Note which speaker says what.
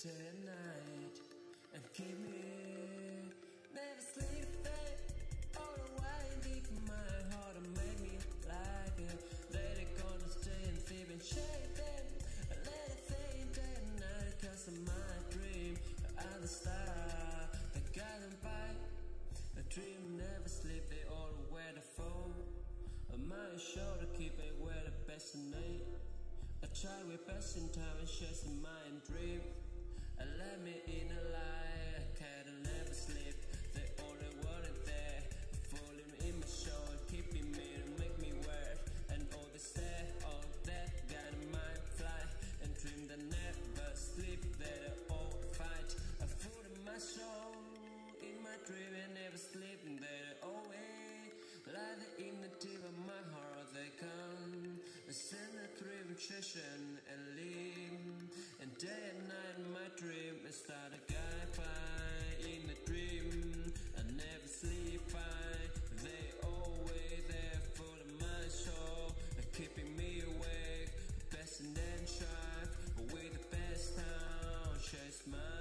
Speaker 1: tonight and
Speaker 2: keep me. Never sleep, they unwind deep in my heart and make me like it. Let it gonna stay and deep and shape them. Let it fade day and night, cause in my dream. I'm the star, the guiding by. A dream never sleep, they all wear the phone. On my shoulder, keep it where the best night. I try with best in time and chasing my dream. Send a dream session and leave And day and night my dream is that a guy by in a dream. I never sleep by They always there for the my show, keeping me awake. Best and then shark with the best time, Chase my